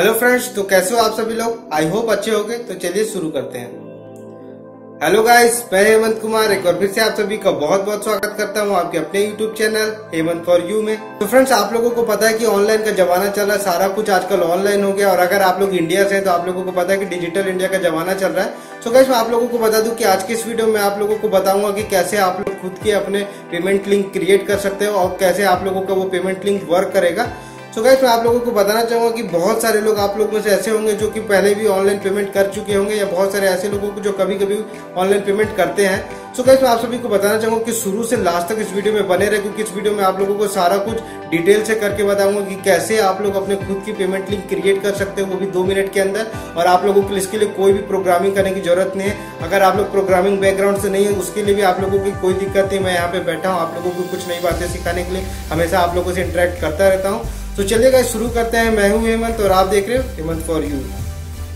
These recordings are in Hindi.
हेलो फ्रेंड्स तो कैसे हो आप सभी लोग? आई होप अच्छे होंगे तो चलिए शुरू करते हैं। हेलो गाइस मैं हेमंत कुमार, एक बार फिर से आप सभी का बहुत बहुत स्वागत करता हूँ आपके अपने YouTube channel Hemant for you में। तो फ्रेंड्स आप लोगों को पता है कि ऑनलाइन का जमाना चल रहा है, सारा कुछ आजकल ऑनलाइन हो गया, और अगर आप लोग इंडिया से हैं तो आप लोगों को पता है कि डिजिटल इंडिया का जमाना चल रहा है। तो गाइस मैं आप लोगों को बता दूँ कि आज के इस वीडियो में आप लोगों को बताऊँगा कि कैसे आप लोग खुद के अपने पेमेंट लिंक क्रिएट कर सकते हो, और कैसे आप लोगों का वो पेमेंट लिंक वर्क करेगा। सो गाइस मैं आप लोगों को बताना चाहूँगा कि बहुत सारे लोग आप लोग में से ऐसे होंगे जो कि पहले भी ऑनलाइन पेमेंट कर चुके होंगे या बहुत सारे ऐसे लोगों को जो कभी कभी ऑनलाइन पेमेंट करते हैं। सो गाइस मैं आप सभी को बताना चाहूँगा कि शुरू से लास्ट तक इस वीडियो में बने रहे, क्योंकि इस वीडियो में आप लोगों को सारा कुछ डिटेल से करके बताऊँगा कि कैसे आप लोग अपने खुद की पेमेंट लिंक क्रिएट कर सकते हो वो भी दो मिनट के अंदर। और आप लोगों को इसके लिए कोई भी प्रोग्रामिंग करने की ज़रूरत नहीं है। अगर आप लोग प्रोग्रामिंग बैकग्राउंड से नहीं है, उसके लिए भी आप लोगों की कोई दिक्कत नहीं। मैं यहाँ पे बैठा हूँ, आप लोगों को कुछ नई बातें सिखाने के लिए हमेशा आप लोगों से इंटरेक्ट करता रहता हूँ। तो चलिए शुरू करते हैं। मैं हूँ हेमंत और आप देख रहे हो Hemant for you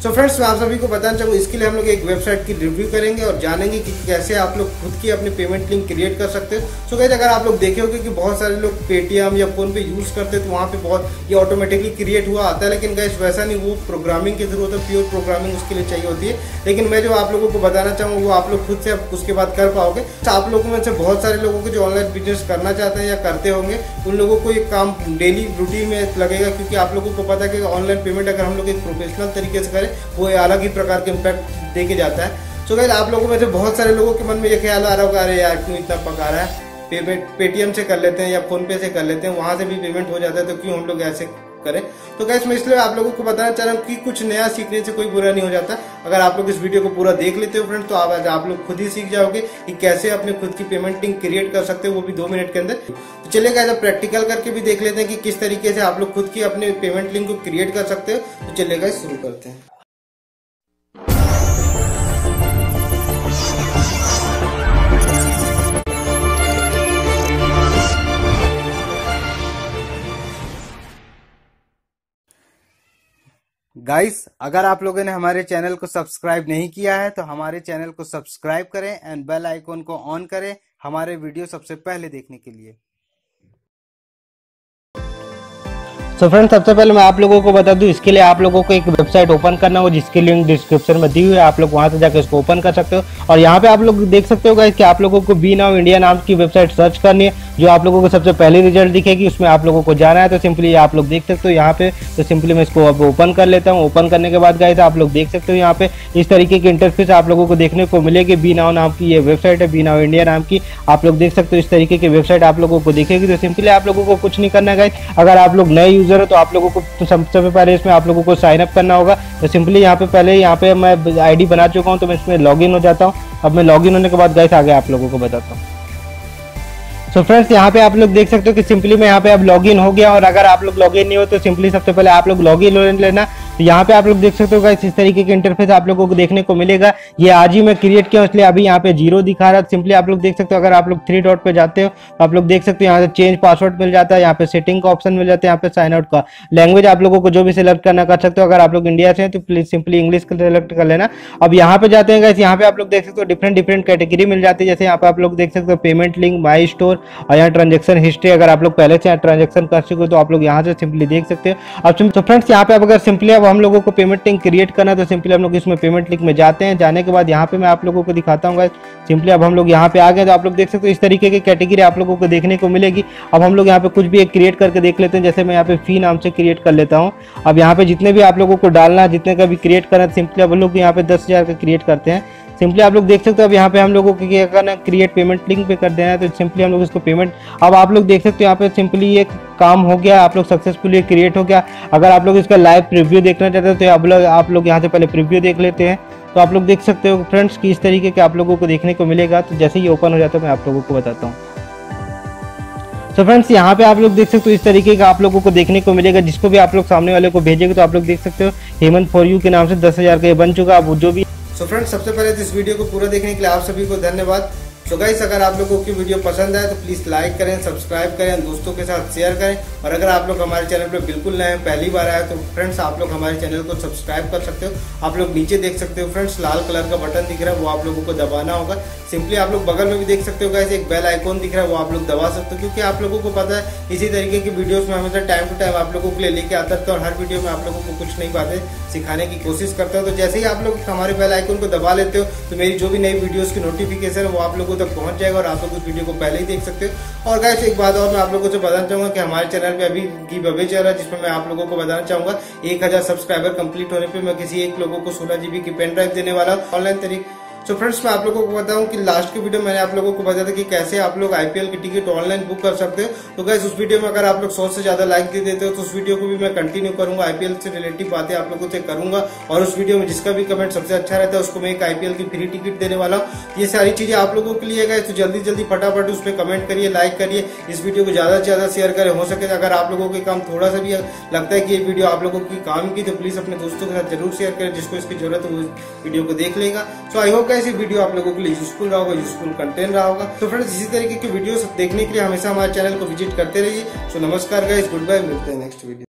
so friends मैं आप सभी को बताना चाहूँगा इसके लिए हम लोग एक वेबसाइट की रिव्यू करेंगे और जानेंगे कि कैसे आप लोग खुद की अपनी पेमेंट लिंक क्रिएट कर सकते हो। सो so, अगर आप लोग देखे होगे कि बहुत सारे लोग पेटीएम या फ़ोन पे यूज़ करते तो वहाँ पे बहुत ये ऑटोमेटिकली क्रिएट हुआ आता है। लेकिन गैस वैसा नहीं वो प्रोग्रामिंग की ज़रूरत है प्योर प्रोग्रामिंग उसके लिए चाहिए होती है। लेकिन मैं जो आप लोगों को बताना चाहूँगा वो आप लोग खुद से उसके बाद कर पाओगे। तो आप लोगों में से बहुत सारे लोगों को जो ऑनलाइन बिज़नेस करना चाहते हैं या करते होंगे उन लोगों को ये काम डेली रूटीन में लगेगा क्योंकि आप लोगों को पता है कि ऑनलाइन पेमेंट अगर हम लोग एक प्रोफेशनल तरीके से करें वो अलग ही प्रकार के इम्पैक्ट दे के जाता है। सो so, आप लोगों में से बहुत सारे लोगों के मन में ये ख्याल आ रहा होगा अरे यार क्यों इतना पका रहा है? पेमेंट पेटीएम से कर लेते हैं या फ़ोन पे से कर लेते हैं वहाँ से भी पेमेंट हो जाता है तो क्यों हम लोग ऐसे करें? तो कैसे मैं इसलिए आप लोगों को बताना चाह रहा हूँ कि कुछ नया सीखने से कोई बुरा नहीं हो जाता। अगर आप लोग इस वीडियो को पूरा देख लेते हो फ्रेंड तो आप आप लोग खुद ही सीख जाओगे कि कैसे अपने खुद की पेमेंटिंग क्रिएट कर सकते हो वो भी दो मिनट के अंदर। तो चलिए कैसे प्रैक्टिकल करके भी देख लेते हैं कि किस तरीके से आप लोग खुद की अपने पेमेंट लिंक को क्रिएट कर सकते हो। तो चलिएगा शुरू करते हैं। गाइस अगर आप लोगों ने हमारे चैनल को सब्सक्राइब नहीं किया है तो हमारे चैनल को सब्सक्राइब करें एंड बेल आइकॉन को ऑन करें हमारे वीडियो सबसे पहले देखने के लिए। सो फ्रेंड सबसे पहले मैं आप लोगों को बता दूँ, इसके लिए आप लोगों को एक वेबसाइट ओपन करना हो जिसकी लिंक डिस्क्रिप्शन में दी हुई है। आप लोग वहाँ से जाकर इसको ओपन कर सकते हो। और यहाँ पे आप लोग देख सकते हो कि आप लोगों को बी नाउ इंडिया नाम की वेबसाइट सर्च करनी है, जो आप लोगों को सबसे पहले रिज़ल्ट दिखेगी। उसमें आप लोगों को जाना है तो सिंपली आप लोग देख सकते हो यहाँ पे। तो सिंपली मैं इसको अब ओपन कर लेता हूँ। ओपन करने के बाद गए आप लोग देख सकते हो यहाँ पे। इस तरीके की इंटरफेस आप लोगों को देखने को मिलेगी। बी नाउ नाम की ये वेबसाइट है बी नाउ इंडिया नाम की। आप लोग देख सकते हो इस तरीके की वेबसाइट आप लोगों को दिखेगी। तो सिंपली आप लोगों को कुछ नहीं करना है अगर आप लोग नए यूज़र है तो आप लोगों को तो सबसे पहले इसमें आप लोगों को साइन अप करना होगा। तो सिंपली यहाँ पे पहले यहाँ पे मैं आईडी बना चुका हूँ तो मैं इसमें लॉगिन हो जाता हूँ। अब मैं लॉगिन होने के बाद गैस आगे आप लोगों को बताता हूँ। सो फ्रेंड्स यहाँ पे आप लोग देख सकते हो कि सिंपली मैं यहाँ पे अब लॉगिन हो गया, और अगर आप लोग लॉगिन नहीं हो तो सिंपली सबसे पहले आप लोग लॉगिन लेना। तो यहाँ पे आप लोग देख सकते हो गाइस इस तरीके के इंटरफेस आप लोगों को देखने को मिलेगा। ये आज ही मैं क्रिएट किया इसलिए अभी यहाँ पे ज़ीरो दिखा रहा है। सिंपली आप लोग देख सकते हो, अगर आप लोग थ्री डॉट पे जाते हो तो आप लोग देख सकते हो यहाँ से चेंज पासवर्ड मिल जाता है, यहाँ पे सेटिंग का ऑप्शन मिल जाता है, यहाँ पे साइन आउट का। लैंग्वेज आप लोगों को जो भी सिलेक्ट करना कर सकते हो, अगर आप लोग इंडिया से हैं तो प्लीज़ सिंपली इंग्लिश सिलेक्ट कर लेना। अब यहाँ पे जाते हैं गाइस यहाँ पे आप लोग देख सकते हो डिफरेंट डिफरेंट कैटेगरी मिल जाती है। जैसे यहाँ पे आप लोग देख सकते हो पेमेंट लिंक माई स्टोर और यहाँ ट्रांजेक्शन हिस्ट्री अगर आप लोग पहले से ट्रांजेक्शन कर चुके हो तो आप लोग यहाँ से सिंपली देख सकते हो। अब तो फ्रेंड्स यहाँ पे अगर सिंपली अब हम लोगों को पेमेंट लिंक क्रिएट करना है तो सिंपली हम लोग इसमें पेमेंट लिंक में जाते हैं। जाने के बाद यहाँ पे मैं आप लोगों को दिखाता हूँ सिंपली अब हम लोग यहाँ पे आ गए तो आप लोग देख सकते हो इस तरीके की कैटेगरी आप लोगों को देखने को मिलेगी। अब हम लोग यहाँ पे कुछ भी एक क्रिएट करके देख लेते हैं, जैसे मैं यहाँ पे फ़ी नाम से क्रिएट कर लेता हूँ। अब यहाँ पे जितने भी आप लोगों को डालना जितने का भी क्रिएट करना है सिंपली अब लोग यहाँ पे दस हज़ार का क्रिएट करते हैं। सिंपली आप लोग देख सकते हो अब यहाँ पे हम लोगों को क्या करना क्रिएट पेमेंट लिंक पे कर देना है तो सिंपली हम लोग इसको पेमेंट अब आप लोग देख सकते हो यहाँ पे सिंपली ये काम हो गया, आप लोग सक्सेसफुली क्रिएट हो गया। अगर आप लोग इसका लाइव प्रिव्यू देखना चाहते हो तो आप लोग आप लोग यहाँ से पहले प्रिव्यू देख लेते हैं। तो आप लोग देख सकते हो फ्रेंड्स कि इस तरीके के आप लोगों को देखने को मिलेगा। तो जैसे ही ओपन हो जाता है, मैं आप लोगों को बताता हूँ। तो फ्रेंड्स यहाँ पे आप लोग देख सकते हो इस तरीके का आप लोगों को देखने को मिलेगा। जिसको भी आप लोग सामने वाले को भेजेंगे तो आप लोग देख सकते हो। हेमंत फॉर यू के नाम से दस हज़ार का ये बन चुका। अब जो भी सो फ्रेंड्स सबसे पहले तो इस वीडियो को पूरा देखने के लिए आप सभी को धन्यवाद। सो गाइस अगर आप लोगों की वीडियो पसंद आए तो प्लीज़ लाइक करें सब्सक्राइब करें दोस्तों के साथ शेयर करें। और अगर आप लोग हमारे चैनल पर बिल्कुल नए हैं, पहली बार आए तो फ्रेंड्स आप लोग हमारे चैनल को सब्सक्राइब कर सकते हो। आप लोग नीचे देख सकते हो फ्रेंड्स लाल कलर का बटन दिख रहा है, वो आप लोगों को दबाना होगा। सिंपली आप लोग बगल में भी देख सकते हो गाइस एक बेल आइकॉन दिख रहा है, वो आप लोग दबा सकते हो, क्योंकि आप लोगों को पता है, इसी तरीके की वीडियोस में हमेशा टाइम टू टाइम आप लोगों के लिए लेके आता था और हर वीडियो में आप लोगों को कुछ नई बातें सिखाने की कोशिश करता हूँ। तो जैसे ही आप लोग हमारे बेल आइकन को दबा लेते हो तो मेरी जो भी नई वीडियोस की नोटिफिकेशन है, वो आप लोगों तक पहुँच जाएगा और आप लोग उस वीडियो को पहले ही देख सकते हो। और गाइस एक बात और मैं आप लोगों से बताना चाहूँगा कि हमारे चैनल पे अभी की बबे चल रहा है, जिसमें मैं आप लोगों को बताना चाहूँगा, एक हज़ार सब्सक्राइबर कंप्लीट होने पर मैं किसी एक लोगों को सोलह जीबी की पेन ड्राइव देने वाला ऑनलाइन तरीके सो फ्रेंड्स मैं आप लोगों को बताऊँ कि लास्ट की वीडियो मैंने आप लोगों को बताया था कि कैसे आप लोग आईपीएल की टिकट ऑनलाइन बुक कर सकते हो। तो गैस उस वीडियो में अगर आप लोग सौ से ज़्यादा लाइक दे देते हो तो उस वीडियो को भी मैं कंटिन्यू करूँगा। आईपीएल से रिलेटिव बातें आप लोगों से करूँगा। और उस वीडियो में जिसका भी कमेंट सबसे अच्छा रहता है, उसको मैं एक आईपीएल की फ्री टिकट देने वाला हूँ। ये सारी चीज़ें आप लोगों के लिए गए तो जल्दी जल्दी फटाफट उस पर कमेंट करिए लाइक करिए। इस वीडियो को ज़्यादा से ज़्यादा शेयर करें। हो सके अगर आप लोगों के काम थोड़ा सा भी लगता है कि ये वीडियो आप लोगों की काम की तो प्लीज़ अपने दोस्तों के साथ ज़रूर शेयर करें। जिसको इसकी ज़रूरत है, वो वीडियो को देख लेगा। सो आई होप कैसी वीडियो आप लोगों के लिए यूजफुल रहा होगा यूजफुल कंटेंट रहा होगा। तो फ्रेंड्स इसी तरीके की वीडियो देखने के लिए हमेशा हमारे चैनल को विज़िट करते रहिए। सो नमस्कार गाइज़ गुड बाय मिलते हैं नेक्स्ट वीडियो